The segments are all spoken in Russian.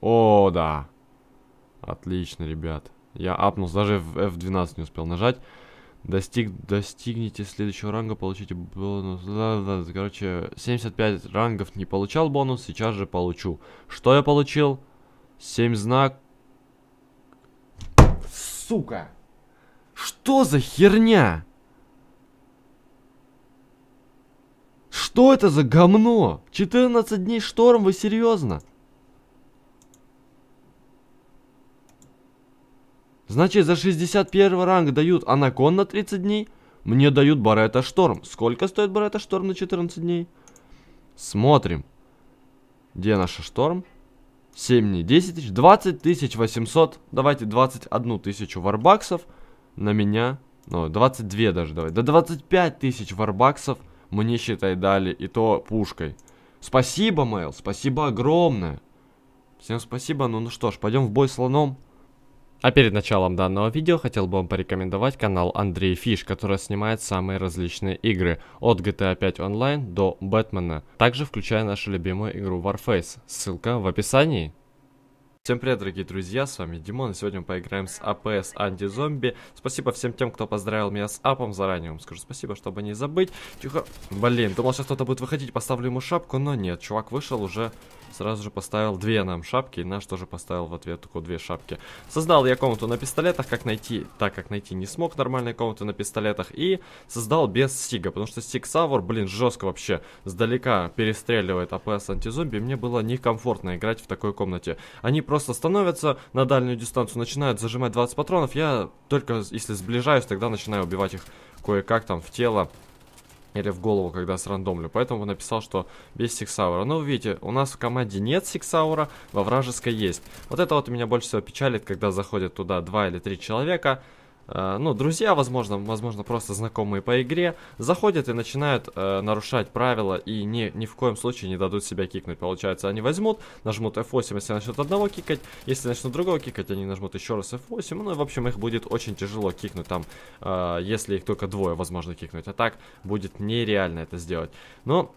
О, да. Отлично, ребят. Я апнул, даже F12 не успел нажать. Достиг, достигните следующего ранга, получите бонус. Да, да, да. Короче, 75 рангов не получал бонус, сейчас же получу. Что я получил? 7 знак. Сука! Что за херня? Что это за говно? 14 дней шторм, вы серьезно? Значит, за 61 ранг дают Анакон на 30 дней. Мне дают Барета Шторм. Сколько стоит Барета Шторм на 14 дней? Смотрим. Где наша Шторм? 7 дней, 10 тысяч, 20 тысяч 800. Давайте 21 тысячу варбаксов на меня. Ну, 22 даже давай. До 25 тысяч варбаксов мне, считай, дали. И то пушкой. Спасибо, Мэйл, спасибо огромное. Всем спасибо. Ну, ну что ж, пойдем в бой слоном. А перед началом данного видео хотел бы вам порекомендовать канал Андрей Фиш, который снимает самые различные игры, от GTA 5 Online до Бэтмена, также включая нашу любимую игру Warface, ссылка в описании. Всем привет, дорогие друзья, с вами Димон, и сегодня мы поиграем с АПС Антизомби. Спасибо всем тем, кто поздравил меня с апом, заранее вам скажу спасибо, чтобы не забыть. Тихо, блин, думал, сейчас кто-то будет выходить, поставлю ему шапку, но нет, чувак вышел уже Сразу же поставил две нам шапки, и наш тоже поставил в ответ только две шапки. Создал я комнату на пистолетах, как найти, так как найти не смог нормальной комнаты на пистолетах. И создал без стига, потому что стиг Савор, блин, жестко вообще сдалека перестреливает АПС антизомби. Мне было некомфортно играть в такой комнате. Они просто становятся на дальнюю дистанцию, начинают зажимать 20 патронов. Я только если сближаюсь, тогда начинаю убивать их кое-как там в тело или в голову, когда срандомлю. Поэтому написал, что без сиксаура. Но вы видите, у нас в команде нет сиксаура, во вражеской есть. Вот это вот меня больше всего печалит, когда заходят туда два или три человека, ну, друзья, возможно, возможно, просто знакомые по игре, заходят и начинают э, нарушать правила и ни, ни в коем случае не дадут себя кикнуть. Получается, они возьмут, нажмут F8, если начнут одного кикать, если начнут другого кикать, они нажмут еще раз F8, ну и, в общем, их будет очень тяжело кикнуть там, э, если их только двое возможно кикнуть, а так будет нереально это сделать. Но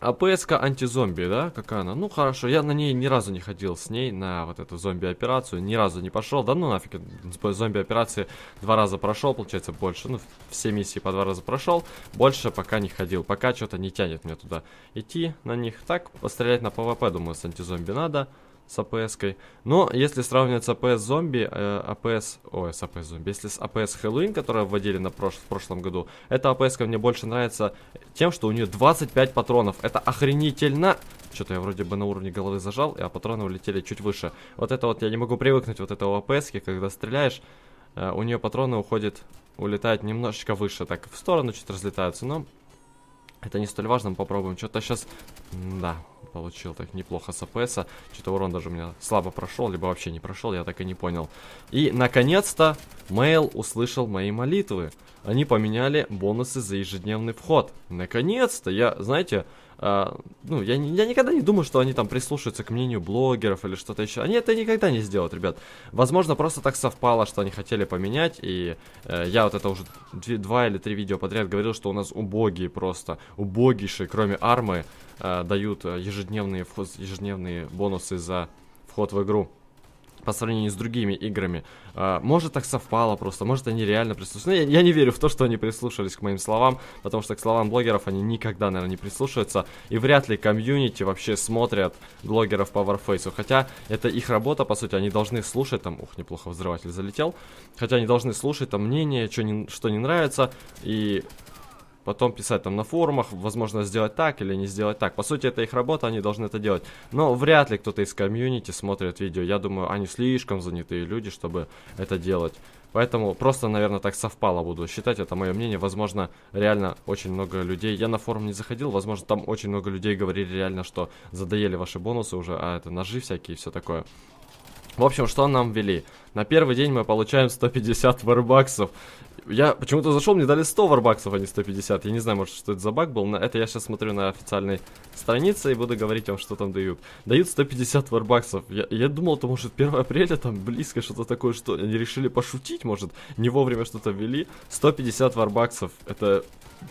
АПС-ка антизомби, да? Какая она? Ну, хорошо, я на ней ни разу не ходил с ней на вот эту зомби-операцию, ни разу не пошел. Да ну нафиг, зомби-операции два раза прошел, получается, больше. Ну, все миссии по два раза прошел, больше пока не ходил. Пока что-то не тянет мне туда идти на них. Так, пострелять на PvP, думаю, с антизомби надо с АПС-кой. Но если сравнивать с АПС зомби, э, АПС, ой, с АПС зомби, если с АПС Хэллоуин, которую вводили на прош, в прошлом году, эта АПС мне больше нравится тем, что у нее 25 патронов. Это охренительно. Что-то я вроде бы на уровне головы зажал, а патроны улетели чуть выше. Вот это вот я не могу привыкнуть вот этого АПС, когда стреляешь, э, у нее патроны уходят, улетают немножечко выше, так в сторону чуть разлетаются, но это не столь важно, попробуем. Что-то сейчас, да, получил так неплохо с АПС. Что-то урон даже у меня слабо прошел, либо вообще не прошел, я так и не понял. И, наконец-то, Мейл услышал мои молитвы. Они поменяли бонусы за ежедневный вход. Наконец-то, я, знаете, а, ну, я, я никогда не думаю, что они там прислушаются к мнению блогеров или что-то еще. Они это никогда не сделают, ребят. Возможно, просто так совпало, что они хотели поменять, и э, я вот это уже два или три видео подряд говорил, что у нас убогие просто, убогейшие, кроме армы, э, дают э, ежедневные, ежедневные бонусы за вход в игру по сравнению с другими играми. А, может так совпало просто, может они реально прислушались. Но я, я не верю в то, что они прислушались к моим словам, потому что к словам блогеров они никогда, наверное, не прислушаются. И вряд ли комьюнити вообще смотрят блогеров по Warface. Хотя это их работа, по сути, они должны слушать там... Ух, неплохо взрыватель залетел. Хотя они должны слушать там мнение, что не, что не нравится. И потом писать там на форумах, возможно, сделать так или не сделать так. По сути, это их работа, они должны это делать. Но вряд ли кто-то из комьюнити смотрит видео. Я думаю, они слишком занятые люди, чтобы это делать. Поэтому просто, наверное, так совпало буду считать, это мое мнение. Возможно, реально очень много людей. Я на форум не заходил, возможно, там очень много людей говорили реально, что задоели ваши бонусы уже, а это ножи всякие и все такое. В общем, что нам ввели? На первый день мы получаем 150 варбаксов. Я почему-то зашел, мне дали 100 варбаксов, а не 150. Я не знаю, может, что это за баг был. На это я сейчас смотрю на официальной странице и буду говорить вам, что там дают. Дают 150 варбаксов. Я, я думал, то может 1 апреля там близко что-то такое, что они решили пошутить, может, не вовремя что-то ввели. 150 варбаксов. Это,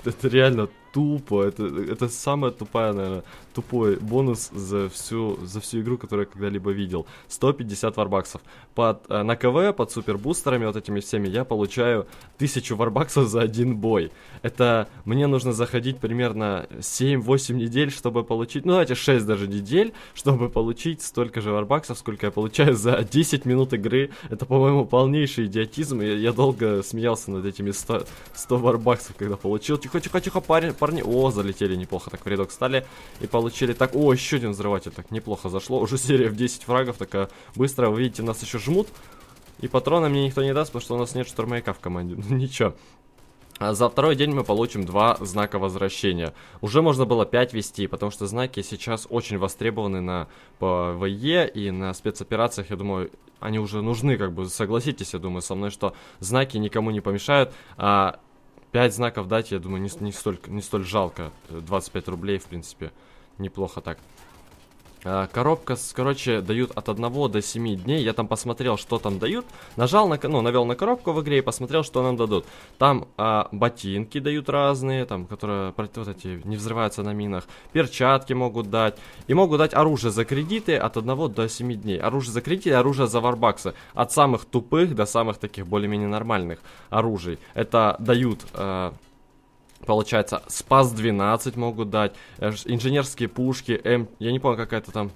это реально тупо. Это, это самая тупая, наверное, тупой бонус за всю, за всю игру, которую я когда-либо видел. 150 варбаксов. Под, э, на КВ, под супербустерами, вот этими всеми, я получаю 1000 варбаксов за один бой. Это мне нужно заходить примерно 7-8 недель, чтобы получить, ну давайте 6 даже недель, чтобы получить столько же варбаксов, сколько я получаю за 10 минут игры. Это, по-моему, полнейший идиотизм. Я, я долго смеялся над этими 100, 100 варбаксов, когда получил. Тихо-тихо-тихо, парень, парни, о, залетели неплохо, так в рядок стали и получили так, о, еще один взрыватель, так неплохо зашло, уже серия в 10 фрагов, такая быстро, вы видите, нас еще жмут, и патрона мне никто не даст, потому что у нас нет штурмовика в команде, ну ничего. А за второй день мы получим два знака возвращения. Уже можно было 5 вести, потому что знаки сейчас очень востребованы на ПВЕ и на спецоперациях, я думаю, они уже нужны, как бы, согласитесь, я думаю, со мной, что знаки никому не помешают, а 5 знаков дать, я думаю, не, не, столь, не столь жалко. 25 рублей, в принципе, неплохо так. А, коробка, короче, дают от 1 до 7 дней. Я там посмотрел, что там дают. Нажал на, ну, навел на коробку в игре и посмотрел, что нам дадут. Там а, ботинки дают разные, там, которые вот эти не взрываются на минах. Перчатки могут дать. И могут дать оружие за кредиты от 1 до 7 дней. Оружие за кредиты оружие за варбаксы. От самых тупых до самых таких более-менее нормальных оружий. Это дают... А, Получается, Спас 12 могут дать, э, инженерские пушки, М, я не помню, какая-то там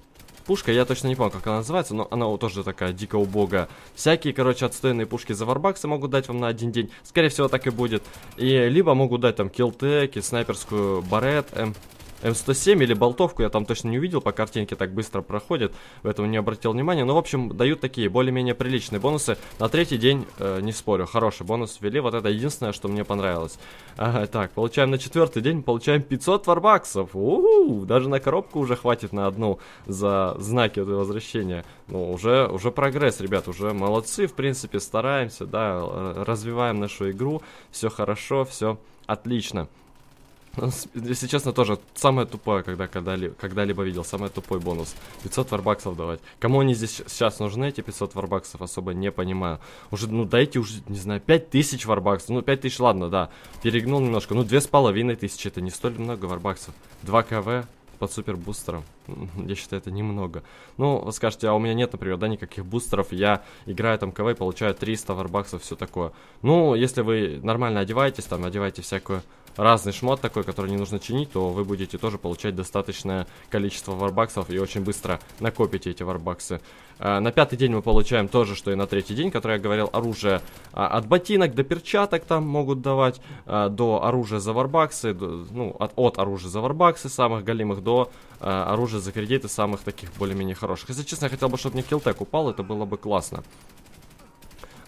пушка, я точно не помню, как она называется, но она вот тоже такая дико убогая. Всякие, короче, отстойные пушки за варбаксы могут дать вам на один день, скорее всего так и будет. И либо могут дать там килтеки, снайперскую барет, М, М107 или болтовку, я там точно не увидел, по картинке так быстро проходит, поэтому не обратил внимания. Но, в общем, дают такие более-менее приличные бонусы. На третий день, э, не спорю, хороший бонус ввели, вот это единственное, что мне понравилось. Ага, так, получаем на четвертый день, получаем 500 варбаксов. Даже на коробку уже хватит на одну за знаки возвращения. Ну, уже, уже прогресс, ребят, уже молодцы, в принципе, стараемся, да, развиваем нашу игру, все хорошо, все отлично. Если честно, тоже самое тупое, когда когда-либо когда видел, самый тупой бонус. 500 варбаксов давать. Кому они здесь сейчас нужны, эти 500 варбаксов, особо не понимаю. Уже, ну, дайте уже, не знаю, 5000 варбаксов. Ну, 5000, ладно, да. Перегнул немножко. Ну, 2500, это не столь много варбаксов. 2 КВ, под супер бустером. Я считаю, это немного. Ну, вы скажете, а у меня нет, например, да, никаких бустеров. Я играю там КВ получаю 300 варбаксов, все такое. Ну, если вы нормально одеваетесь, там, одеваете всякую разный шмот такой, который не нужно чинить, то вы будете тоже получать достаточное количество варбаксов и очень быстро накопите эти варбаксы. А, на пятый день мы получаем то же, что и на третий день, который я говорил, оружие а, от ботинок до перчаток там могут давать, а, до оружия за варбаксы, ну, от, от оружия за варбаксы самых галимых до оружия за кредиты самых таких более-менее хороших. Если честно, я хотел бы, чтобы мне Kel-Tec упал, это было бы классно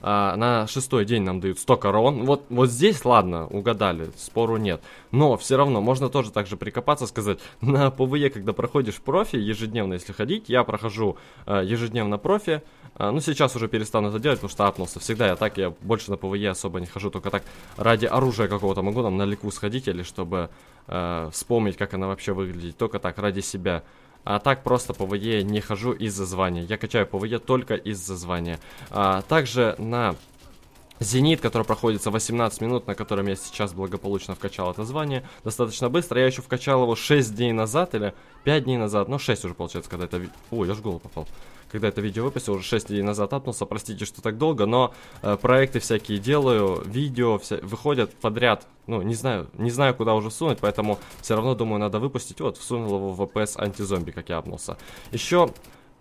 а, на шестой день нам дают 100 корон. Вот, вот здесь, ладно, угадали, спору нет. Но все равно можно тоже так же прикопаться, сказать, на ПВЕ, когда проходишь профи, ежедневно, если ходить, я прохожу а, ежедневно профи. А, ну, сейчас уже перестану это делать, потому что апнулся. Всегда я так, я больше на ПВЕ особо не хожу, только так ради оружия какого-то могу там на лику сходить, или чтобы а, вспомнить, как она вообще выглядит. Только так, ради себя. А так просто ПВЕ не хожу из-за звания. Я качаю ПВЕ только из-за звания. А, также на Зенит, который проходится 18 минут, на котором я сейчас благополучно вкачал это звание, достаточно быстро. Я еще вкачал его 6 дней назад или 5 дней назад, ну 6 уже получается, когда это... Ой, я ж голову попал когда это видео выпустил, уже 6 дней назад апнулся, простите, что так долго, но э, проекты всякие делаю, видео вся, выходят подряд, ну, не знаю, не знаю, куда уже сунуть, поэтому все равно, думаю, надо выпустить, вот, всунул его в VPS антизомби, как я апнулся. Еще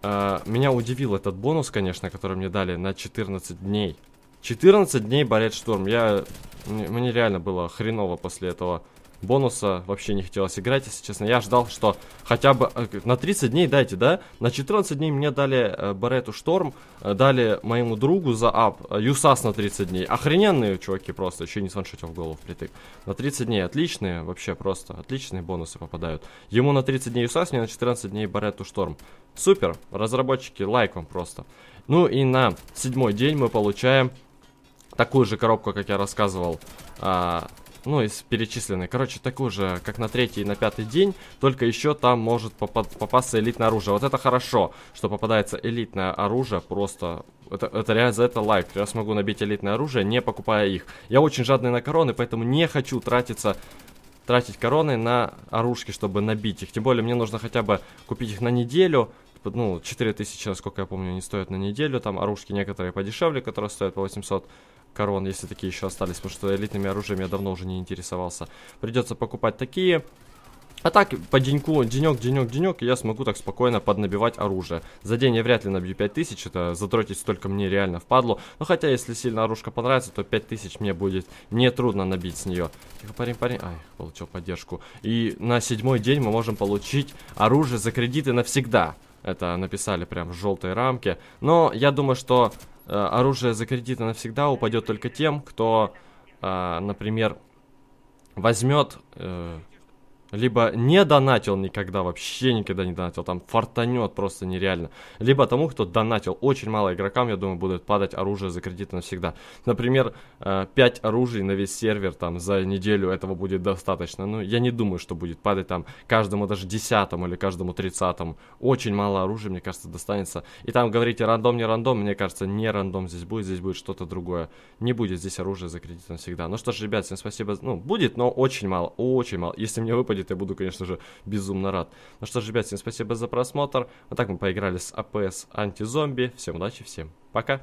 э, меня удивил этот бонус, конечно, который мне дали на 14 дней. 14 дней борет штурм, я, мне реально было хреново после этого бонуса вообще не хотелось играть, если честно. Я ждал, что хотя бы э, на 30 дней дайте, да? На 14 дней мне дали э, Барету Шторм, э, дали моему другу за ап, Юсас на 30 дней. Охрененные чуваки просто, еще не сваншотил в голову впритык. На 30 дней отличные, вообще просто отличные бонусы попадают. Ему на 30 дней Юсас, мне на 14 дней Барету Шторм. Супер, разработчики, лайк вам просто. Ну и на седьмой день мы получаем такую же коробку, как я рассказывал, а, ну, из перечисленной. Короче, такую же, как на третий и на пятый день, только еще там может попасться элитное оружие. Вот это хорошо, что попадается элитное оружие, просто... Это, это реально за это лайк. Я смогу набить элитное оружие, не покупая их. Я очень жадный на короны, поэтому не хочу тратиться тратить короны на оружки, чтобы набить их. Тем более мне нужно хотя бы купить их на неделю. Ну, 4000, насколько я помню, они стоят на неделю. Там оружки некоторые подешевле, которые стоят по 800 корон, если такие еще остались, потому что элитными оружиями я давно уже не интересовался. Придется покупать такие. А так, по деньку, денек, денек, денек, я смогу так спокойно поднабивать оружие. За день я вряд ли набью 5000, это задротить столько мне реально впадло. Но хотя, если сильно оружка понравится, то 5000 мне будет нетрудно набить с нее. Тихо, парень, парень. Ай, получил поддержку. И на седьмой день мы можем получить оружие за кредиты навсегда. Это написали прям в желтой рамке. Но я думаю, что оружие за кредиты навсегда упадет только тем, кто, э, например, возьмет... Либо не донатил никогда, вообще никогда не донатил, там фартанет просто нереально. Либо тому, кто донатил. Очень мало игрокам, я думаю, будет падать оружие за кредиты навсегда. Например, 5 э, оружий на весь сервер, там, за неделю этого будет достаточно. Ну, я не думаю, что будет падать там каждому даже десятому или каждому тридцатому. Очень мало оружия, мне кажется, достанется. И там говорите рандом, не рандом, мне кажется, не рандом здесь будет, здесь будет что-то другое. Не будет здесь оружия за кредиты навсегда. Ну что ж, ребят, всем спасибо. Ну, будет, но очень мало, очень мало. Если мне выпадет выходит, я буду, конечно же, безумно рад. Ну что ж, ребят, всем спасибо за просмотр. Вот так мы поиграли с АПС антизомби. Всем удачи, всем пока.